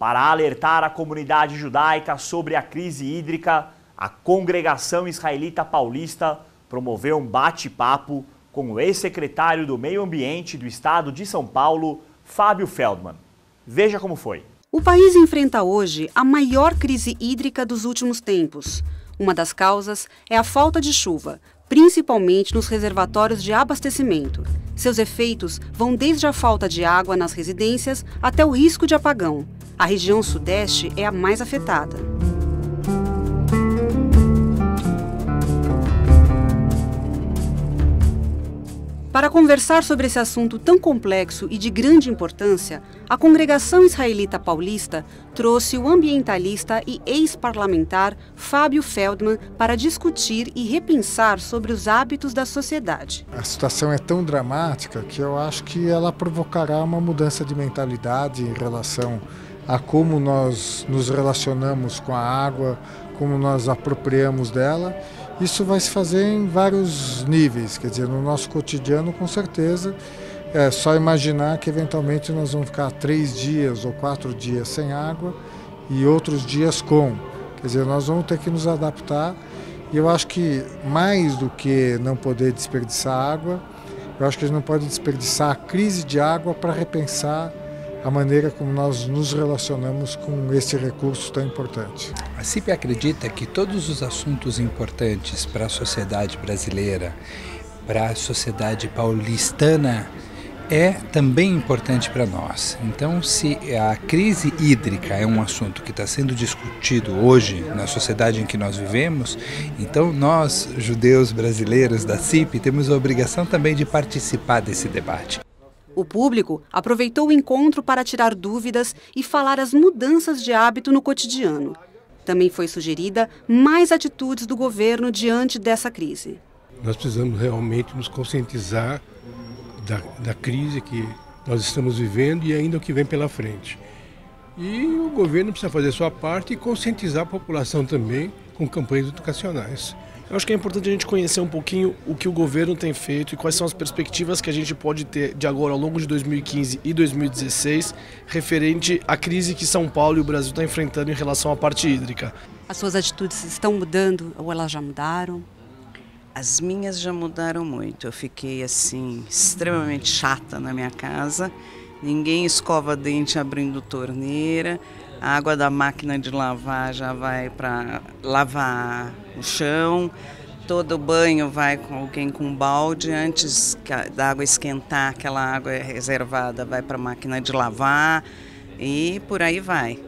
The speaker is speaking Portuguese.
Para alertar a comunidade judaica sobre a crise hídrica, a Congregação Israelita Paulista promoveu um bate-papo com o ex-secretário do Meio Ambiente do Estado de São Paulo, Fábio Feldman. Veja como foi. O país enfrenta hoje a maior crise hídrica dos últimos tempos. Uma das causas é a falta de chuva, principalmente nos reservatórios de abastecimento. Seus efeitos vão desde a falta de água nas residências até o risco de apagão. A região sudeste é a mais afetada. Para conversar sobre esse assunto tão complexo e de grande importância, a Congregação Israelita Paulista trouxe o ambientalista e ex-parlamentar Fábio Feldman para discutir e repensar sobre os hábitos da sociedade. A situação é tão dramática que eu acho que ela provocará uma mudança de mentalidade em relação a como nós nos relacionamos com a água, como nós apropriamos dela isso vai se fazer em vários níveis, quer dizer, no nosso cotidiano, com certeza. É só imaginar que eventualmente nós vamos ficar três dias ou quatro dias sem água e outros dias com. Quer dizer, nós vamos ter que nos adaptar. E eu acho que mais do que não poder desperdiçar água, eu acho que a gente não pode desperdiçar a crise de água para repensar a maneira como nós nos relacionamos com esse recurso tão importante. A CIP acredita que todos os assuntos importantes para a sociedade brasileira, para a sociedade paulistana, é também importante para nós. Então, se a crise hídrica é um assunto que está sendo discutido hoje na sociedade em que nós vivemos, então nós, judeus brasileiros da CIP, temos a obrigação também de participar desse debate. O público aproveitou o encontro para tirar dúvidas e falar as mudanças de hábito no cotidiano. Também foi sugerida mais atitudes do governo diante dessa crise. Nós precisamos realmente nos conscientizar da, da crise que nós estamos vivendo e ainda o que vem pela frente. E o governo precisa fazer sua parte e conscientizar a população também com campanhas educacionais. Eu acho que é importante a gente conhecer um pouquinho o que o governo tem feito e quais são as perspectivas que a gente pode ter de agora ao longo de 2015 e 2016 referente à crise que São Paulo e o Brasil estão enfrentando em relação à parte hídrica. As suas atitudes estão mudando ou elas já mudaram? As minhas já mudaram muito. Eu fiquei assim extremamente chata na minha casa. Ninguém escova dente abrindo torneira. A água da máquina de lavar já vai para lavar o chão. Todo banho vai com alguém com balde. Antes da água esquentar, aquela água reservada vai para a máquina de lavar. E por aí vai.